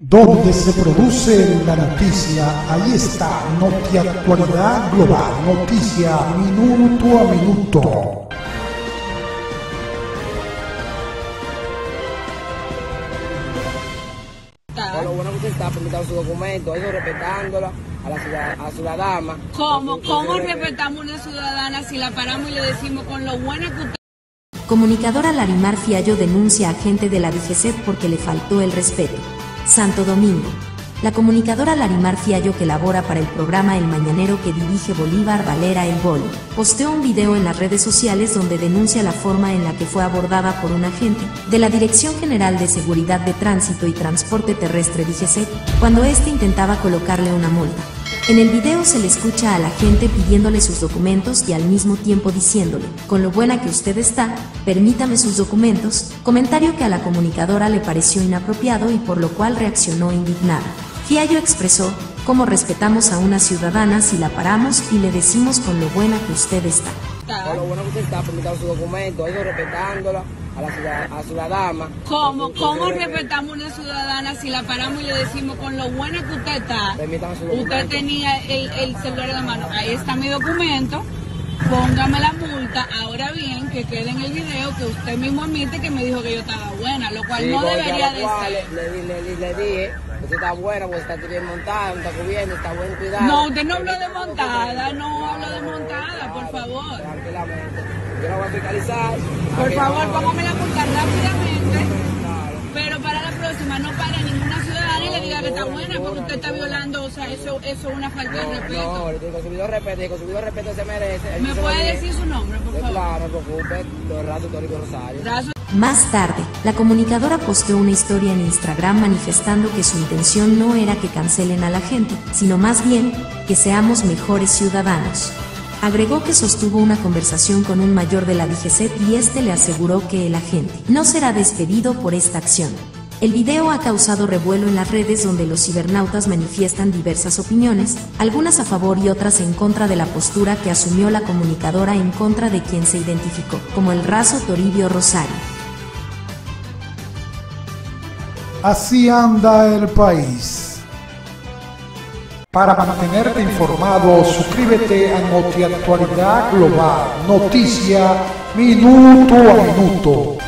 Donde se produce la noticia, ahí está, Notia Actualidad Global, noticia minuto a minuto. Lo bueno que usted está presentando su documento, eso respetándola a la, ciudad, a la ciudadana. ¿Cómo, ¿Cómo respetamos a una ciudadana si la paramos y le decimos con lo buena que usted... Comunicadora Larimar Fiallo denuncia a gente de la DGC porque le faltó el respeto. Santo Domingo. La comunicadora Larimar Fiallo que labora para el programa El Mañanero que dirige Bolívar Valera El Boli, posteó un video en las redes sociales donde denuncia la forma en la que fue abordada por un agente de la Dirección General de Seguridad de Tránsito y Transporte Terrestre DGC cuando éste intentaba colocarle una multa. En el video se le escucha a la gente pidiéndole sus documentos y al mismo tiempo diciéndole, con lo buena que usted está, permítame sus documentos, comentario que a la comunicadora le pareció inapropiado y por lo cual reaccionó indignada. Fiallo expresó, cómo respetamos a una ciudadana si la paramos y le decimos con lo buena que usted está. Con lo bueno que usted está presentando su documento, eso respetándola a la, ciudad, a la ciudadana. ¿Cómo, ¿Cómo respetamos a una ciudadana si la paramos y le decimos con lo buena que usted está? Permítame su documento. Usted tenía el, el celular en la mano. Ahí está mi documento. Póngame la multa. Ahora bien, que quede en el video que usted mismo admite que me dijo que yo estaba buena, lo cual Sí, no debería de cual ser. Le, le, le, le, dije, usted está buena, porque está bien montada, está cubriendo, está buen cuidado. No, usted no habló de montada, no habló de montada, por favor. Tranquilamente. Yo la voy a fiscalizar. Por favor, no. póngame la multa rápidamente. Pero para la próxima no para ninguna ciudadana y le diga que está buena porque usted está violando, o sea, eso, eso es una falta de No, respeto. le digo, con su video respeto, con su video respeto se merece. ¿Me puede decir su nombre, por Pues favor? Claro, no preocupe, los ratos Tórico Rosario. Más tarde, la comunicadora posteó una historia en Instagram manifestando que su intención no era que cancelen a la gente, sino más bien que seamos mejores ciudadanos. Agregó que sostuvo una conversación con un mayor de la DGCET y este le aseguró que el agente no será despedido por esta acción. El video ha causado revuelo en las redes donde los cibernautas manifiestan diversas opiniones, algunas a favor y otras en contra de la postura que asumió la comunicadora en contra de quien se identificó como el raso Toribio Rosario. Así anda el país. Para mantenerte informado, suscríbete a Notia Actualidad Global, noticia minuto a minuto.